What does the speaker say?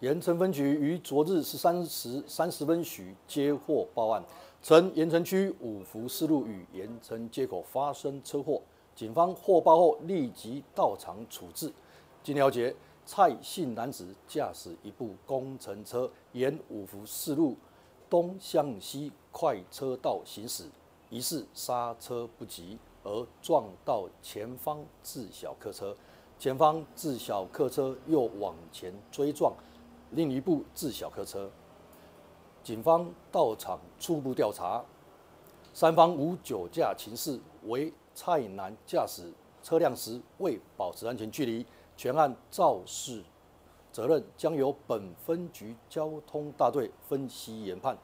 盐城分局于昨日十三时三十分许接获报案，称盐城区五福四路与盐城街口发生车祸，警方获报后立即到场处置。经了解，蔡姓男子驾驶一部工程车沿五福四路东向西快车道行驶，疑似刹车不及而撞到前方自小客车，前方自小客车又往前追撞另一部自小客车。警方到场初步调查，三方无酒驾情事，为蔡男驾驶车辆时未保持安全距离。全案肇事责任将由本分局交通大队分析研判。